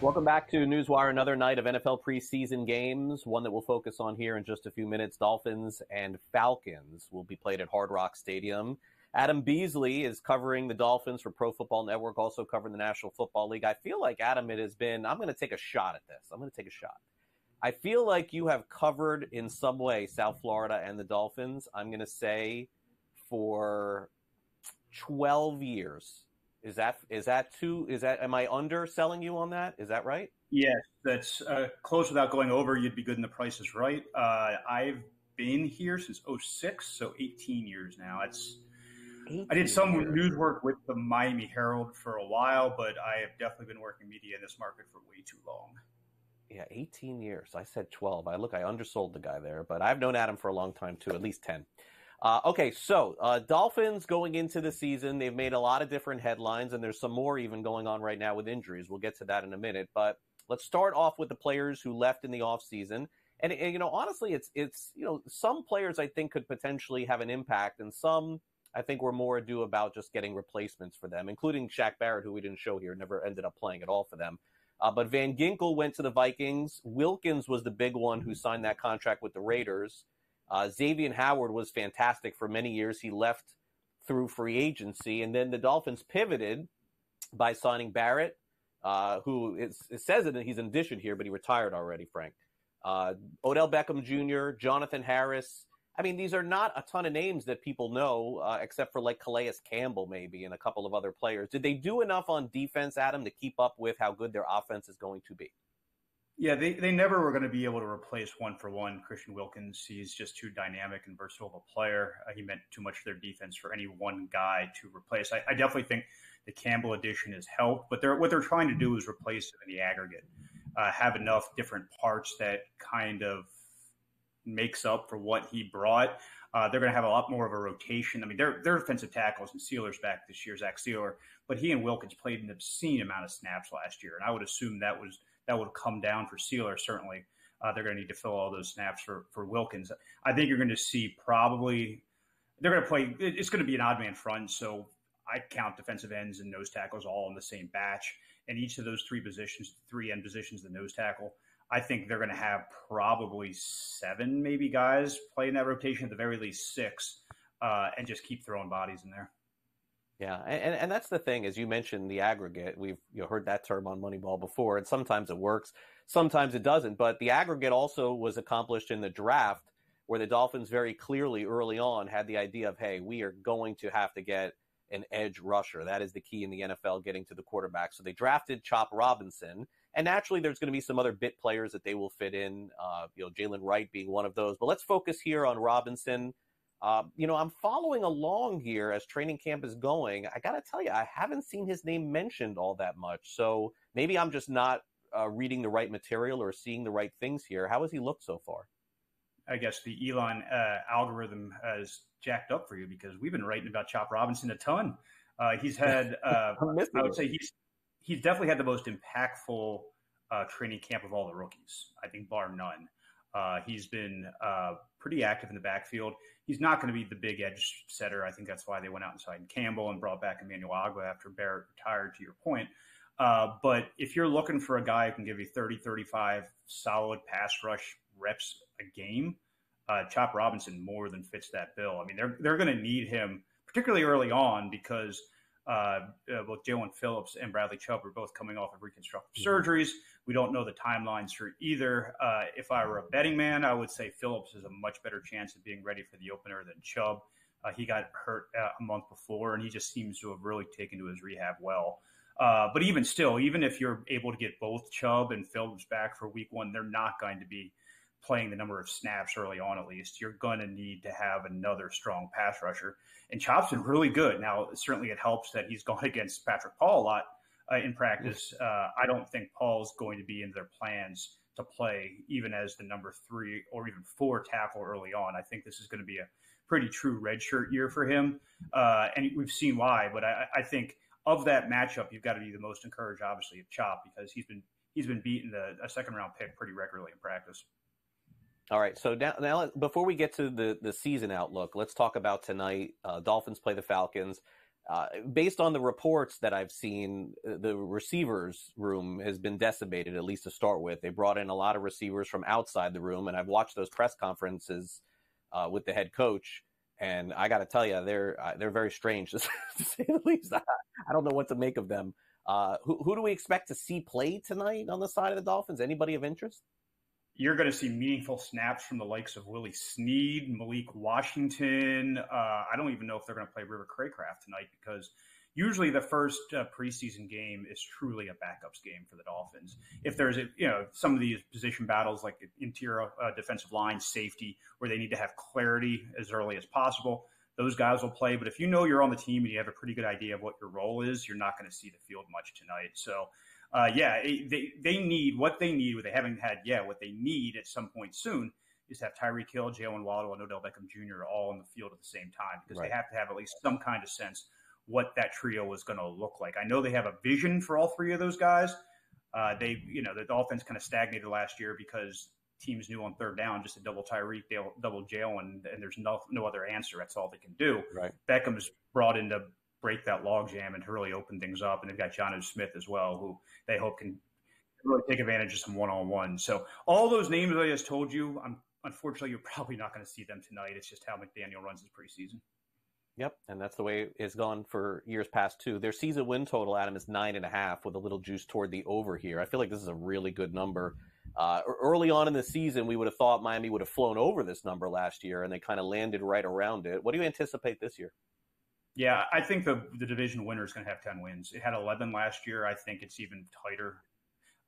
Welcome back to Newswire. Another night of NFL preseason games. One that we'll focus on here in just a few minutes. Dolphins and Falcons will be played at Hard Rock Stadium. Adam Beasley is covering the Dolphins for Pro Football Network, also covering the National Football League. I feel like Adam, it has been. I'm going to take a shot at this. I'm going to take a shot. I feel like you have covered in some way South Florida and the Dolphins. I'm going to say for 12 years. Is that is that too? Is that am I underselling you on that? Is that right? Yes, that's uh, close without going over. You'd be good in the price is right. Uh, I've been here since 06, so 18 years now. That's I did some years. news work with the Miami Herald for a while, but I have definitely been working media in this market for way too long. Yeah, 18 years. I said 12. I look, I undersold the guy there, but I've known Adam for a long time too, at least 10. Uh, okay, so uh, Dolphins going into the season, they've made a lot of different headlines, and there's some more even going on right now with injuries. We'll get to that in a minute, but let's start off with the players who left in the offseason. And, and you know, honestly, it's it's you know some players I think could potentially have an impact, and some I think we're more ado about just getting replacements for them, including Shaq Barrett, who we didn't show here, never ended up playing at all for them. Uh, but Van Ginkel went to the Vikings. Wilkins was the big one who signed that contract with the Raiders. Uh, Xavier Howard was fantastic for many years. He left through free agency, and then the Dolphins pivoted by signing Barrett, uh, who is, it says that he's in addition here, but he retired already. Frank, uh, Odell Beckham Jr., Jonathan Harris. I mean, these are not a ton of names that people know, uh, except for like Calais Campbell, maybe, and a couple of other players. Did they do enough on defense, Adam, to keep up with how good their offense is going to be? Yeah, they, they never were going to be able to replace one for one Christian Wilkins. He's just too dynamic and versatile of a player. Uh, he meant too much for their defense for any one guy to replace. I, I definitely think the Campbell addition has helped, but they're, what they're trying to do is replace him in the aggregate, uh, have enough different parts that kind of makes up for what he brought. Uh, they're going to have a lot more of a rotation. I mean, they're, they're defensive tackles and Sieler's back this year, Zach Sieler, but he and Wilkins played an obscene amount of snaps last year. And I would assume that was that would come down for Sieler certainly. Uh, they're going to need to fill all those snaps for for Wilkins. I think you're going to see probably they're going to play. It's going to be an odd man front, so I count defensive ends and nose tackles all in the same batch. And each of those three positions, three end positions, the nose tackle, I think they're going to have probably seven, maybe guys playing that rotation at the very least six, uh, and just keep throwing bodies in there. Yeah, and, and that's the thing, as you mentioned, the aggregate. We've you know, heard that term on Moneyball before, and sometimes it works, sometimes it doesn't. But the aggregate also was accomplished in the draft, where the Dolphins very clearly early on had the idea of, hey, we are going to have to get an edge rusher. That is the key in the NFL, getting to the quarterback. So they drafted Chop Robinson, and naturally, there's going to be some other bit players that they will fit in. Uh, you know, Jaylen Wright being one of those. But let's focus here on Robinson. Uh, you know, I'm following along here as training camp is going. I got to tell you, I haven't seen his name mentioned all that much. So maybe I'm just not uh, reading the right material or seeing the right things here. How has he looked so far? I guess the Elon uh, algorithm has jacked up for you because we've been writing about Chop Robinson a ton. Uh, he's had, uh, I would say he's he's definitely had the most impactful uh, training camp of all the rookies. I think bar none. Uh, he's been uh, pretty active in the backfield. He's not going to be the big edge setter. I think that's why they went out and signed Campbell and brought back Emmanuel Ogbah after Barrett retired, to your point. Uh, but if you're looking for a guy who can give you 30, 35 solid pass rush reps a game, uh, Chop Robinson more than fits that bill. I mean, they're, they're going to need him, particularly early on, because – uh, uh, both Jaelan Phillips and Bradley Chubb are both coming off of reconstructive mm-hmm. surgeries. We don't know the timelines for either. Uh, if I were a betting man, I would say Phillips has a much better chance of being ready for the opener than Chubb. Uh, he got hurt uh, a month before, and he just seems to have really taken to his rehab well. Uh, but even still, even if you're able to get both Chubb and Phillips back for week one, they're not going to be playing the number of snaps early on, at least, you're going to need to have another strong pass rusher. And Chop's been really good. Now, certainly it helps that he's gone against Patrick Paul a lot uh, in practice. Uh, I don't think Paul's going to be in their plans to play even as the number three or even four tackle early on. I think this is going to be a pretty true redshirt year for him. Uh, and we've seen why, but I, I think of that matchup, you've got to be the most encouraged, obviously, of Chop because he's been he's been beaten a, a second round pick pretty regularly in practice. All right. So now, now before we get to the, the season outlook, let's talk about tonight. Uh, Dolphins play the Falcons. uh, based on the reports that I've seen, uh, the receivers room has been decimated, at least to start with. They brought in a lot of receivers from outside the room, and I've watched those press conferences uh, with the head coach. And I got to tell you, they're uh, they're very strange to say the least. I don't know what to make of them. Uh, who, who do we expect to see play tonight on the side of the Dolphins? Anybody of interest? You're going to see meaningful snaps from the likes of Willie Snead, Malik Washington. Uh, I don't even know if they're going to play River Cracraft tonight because usually the first uh, preseason game is truly a backups game for the Dolphins. If there's a, you know some of these position battles like interior uh, defensive line, safety, where they need to have clarity as early as possible, those guys will play. But if you know you're on the team and you have a pretty good idea of what your role is, you're not going to see the field much tonight. So uh, yeah, they they need what they need, what they haven't had yet. What they need at some point soon is to have Tyreek Hill, Jaylen Waddle, and Odell Beckham Jr. all on the field at the same time because right. they have to have at least some kind of sense what that trio is going to look like. I know they have a vision for all three of those guys. Uh, they, you know, the offense kind of stagnated last year because teams knew on third down just to double Tyreek, double Jaylen, and there's no no other answer. That's all they can do. Right. Beckham's brought into break that logjam and to really open things up. And they've got Jonnu Smith as well, who they hope can really take advantage of some one on one. So all those names I just told you, I'm unfortunately you're probably not going to see them tonight. It's just how McDaniel runs his preseason. Yep, and that's the way it's gone for years past too. Their season win total, Adam, is nine and a half with a little juice toward the over here. I feel like this is a really good number. Uh, early on in the season, we would have thought Miami would have flown over this number last year, and they kind of landed right around it. What do you anticipate this year? Yeah, I think the the division winner is going to have ten wins. It had eleven last year. I think it's even tighter.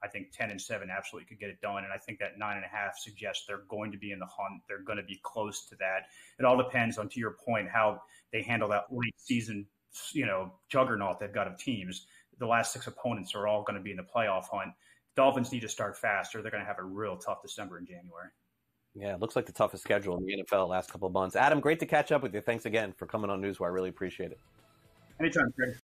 I think ten and seven absolutely could get it done, and I think that nine and a half suggests they're going to be in the hunt. They're going to be close to that. It all depends on, to your point, how they handle that late season, you know, juggernaut they've got of teams. The last six opponents are all going to be in the playoff hunt. Dolphins need to start fast, or they're going to have a real tough December and January. Yeah, it looks like the toughest schedule in the NFL the last couple of months. Adam, great to catch up with you. Thanks again for coming on Newswire. I really appreciate it. Anytime, Craig.